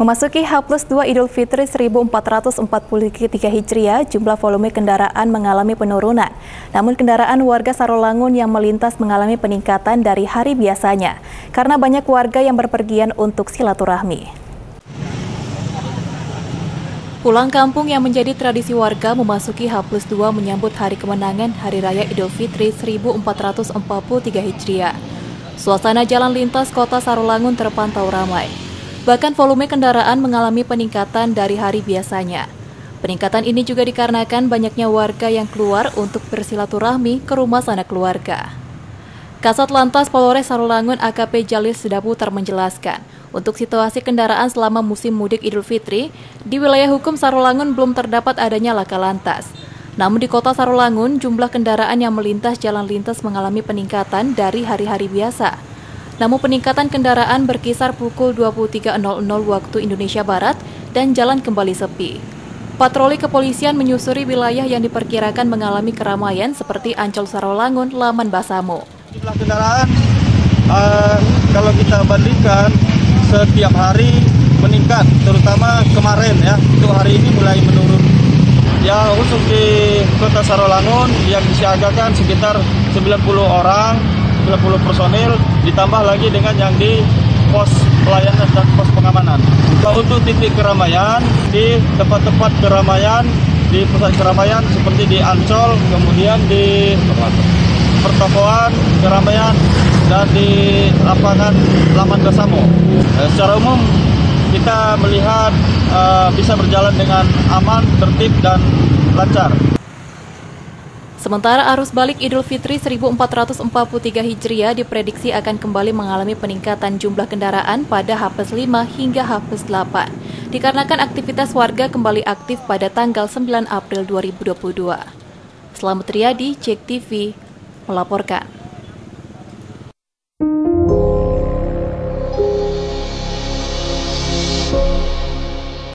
Memasuki H plus 2 Idul Fitri 1443 Hijriah, jumlah volume kendaraan mengalami penurunan. Namun kendaraan warga Sarolangun yang melintas mengalami peningkatan dari hari biasanya, karena banyak warga yang berpergian untuk silaturahmi. Pulang kampung yang menjadi tradisi warga memasuki H plus 2 menyambut hari kemenangan Hari Raya Idul Fitri 1443 Hijriah. Suasana jalan lintas kota Sarolangun terpantau ramai. Bahkan volume kendaraan mengalami peningkatan dari hari biasanya. Peningkatan ini juga dikarenakan banyaknya warga yang keluar untuk bersilaturahmi ke rumah sanak keluarga. Kasat Lantas Polres Sarolangun AKP Jalil Sedaputar menjelaskan, untuk situasi kendaraan selama musim mudik Idul Fitri, di wilayah hukum Sarolangun belum terdapat adanya laka lantas. Namun di kota Sarolangun, jumlah kendaraan yang melintas jalan lintas mengalami peningkatan dari hari-hari biasa. Namun peningkatan kendaraan berkisar pukul 23.00 waktu Indonesia Barat dan jalan kembali sepi. Patroli kepolisian menyusuri wilayah yang diperkirakan mengalami keramaian seperti Ancol Sarolangun, Laman Basamo. Jumlah kendaraan uh, kalau kita bandingkan setiap hari meningkat, terutama kemarin ya, itu hari ini mulai menurun. Ya untuk di kota Sarolangun yang disiagakan sekitar 90 orang 90 personil ditambah lagi dengan yang di pos pelayanan dan pos pengamanan. Untuk titik keramaian di tempat-tempat keramaian di pusat keramaian seperti di Ancol, kemudian di pertokoan keramaian dan di lapangan Laman Gasamo. Eh, secara umum kita melihat uh, bisa berjalan dengan aman, tertib dan lancar. Sementara arus balik Idul Fitri 1443 Hijriah diprediksi akan kembali mengalami peningkatan jumlah kendaraan pada H 5 hingga H 8, dikarenakan aktivitas warga kembali aktif pada tanggal 9 April 2022. Selamat Riyadi, Cek TV, melaporkan.